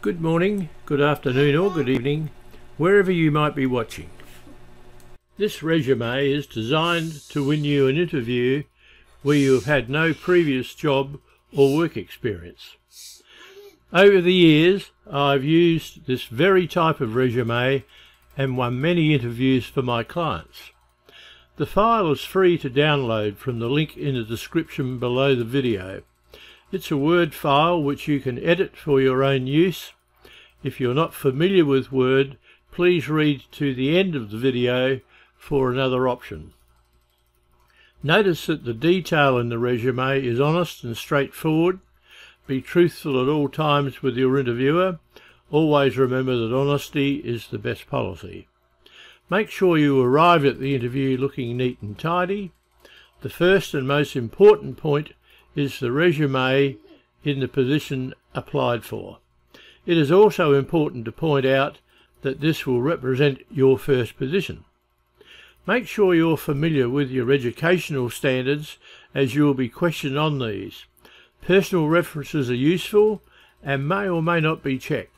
Good morning, good afternoon or good evening, wherever you might be watching. This resume is designed to win you an interview where you have had no previous job or work experience. Over the years, I've used this very type of resume and won many interviews for my clients. The file is free to download from the link in the description below the video. It's a Word file which you can edit for your own use. If you're not familiar with Word, please read to the end of the video for another option. Notice that the detail in the resume is honest and straightforward. Be truthful at all times with your interviewer. Always remember that honesty is the best policy. Make sure you arrive at the interview looking neat and tidy. The first and most important point is the resume in the position applied for. It is also important to point out that this will represent your first position. Make sure you're familiar with your educational standards as you will be questioned on these. Personal references are useful and may or may not be checked.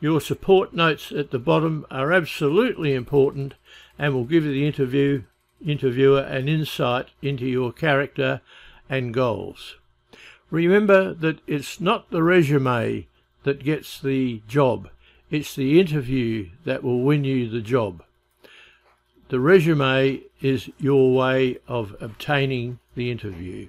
Your support notes at the bottom are absolutely important and will give the interview interviewer an insight into your character and goals. Remember that it's not the resume that gets the job, it's the interview that will win you the job. The resume is your way of obtaining the interview.